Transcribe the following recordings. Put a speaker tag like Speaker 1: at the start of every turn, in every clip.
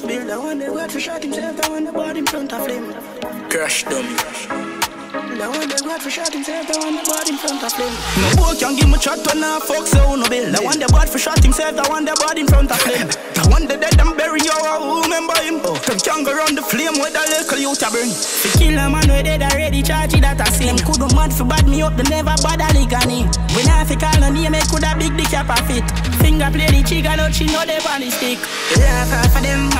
Speaker 1: box build. I want the God for shot himself. I want the body in front of him.
Speaker 2: Crash dummy.
Speaker 1: I want the God for shot himself. I want the body in front of him.
Speaker 2: No boy can give me chat when I fuck so no bill. I want the bad for shot himself. I want the body in front of him. I want the dead and bury you. I remember him. Oh, them can go round the flame with a little youth a burn.
Speaker 1: The killer man we dead already charge it that I see him. Couldn't mad for bad me up. They never bother ligani. When I fi call no name, I could have big dick cap of it. Finger play the chick, I know she know they on the stick. Laugh half of them,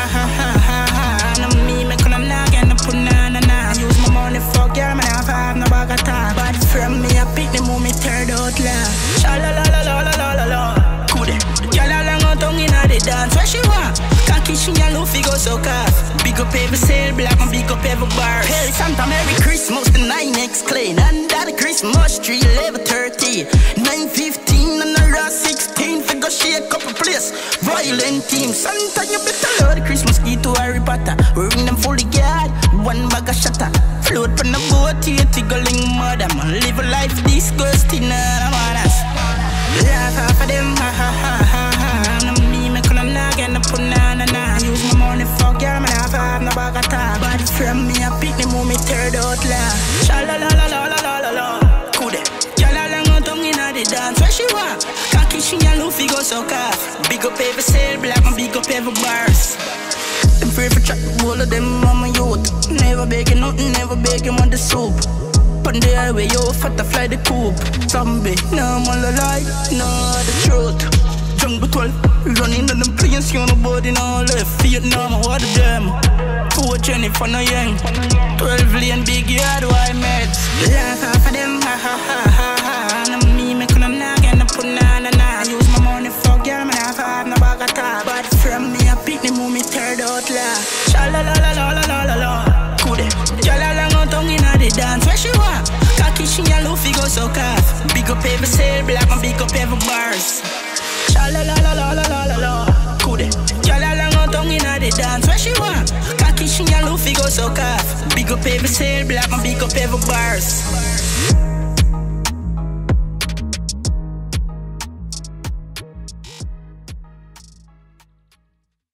Speaker 1: A Luffy go so off. Big up every sale, black and big up every bar. Hey, Santa Merry Christmas, the 9X clean. Under the Christmas tree, level 30. 915 and raw 16. Figure shake up a place. Violent team. Santa, you better love the Christmas key to Harry Potter. Wearing them fully guard. One bag of shutter. Float from the boat, here tickling mother. Man, live a life disgusting. Man, that's Laugh half of them, ha ha ha ha. Talk. But from me, I pick the moment third out la. Sha la la la la la la la la. It. Girl, I long on tongue inna the dance. Where she want? Cocky, she and Luffy go so off. Big up every sale, black and big up every bars. Them free for track, all of them on my youth. Never begging nothing, never begging on the soup. On the highway, yo, fat fly the coupe. Zombie, no, I'm all lie, no, the truth. Jungle 12, running on them you see nobody now left. Vietnam, what them? Two Jennifer, no young. Twelve lane big yard, why meds? Laugh off of them, ha ha ha ha ha. Me, me could I'm put na na na. I Use my money for girl, man, I've no bag at all. But from me, I pick the moment, third out la. Sha la la la la la la la. Good. Jala lang on tongue in the dance, where she walk? Cocky, she a loofy, go so cough. Big up every sale. black, my big up every bars. Sha la la la la la la la it. Girl, I long out tongue inna the dance. Where she want? Cocky, she and Luffy go so off. Big up every sale, black and big up every bars.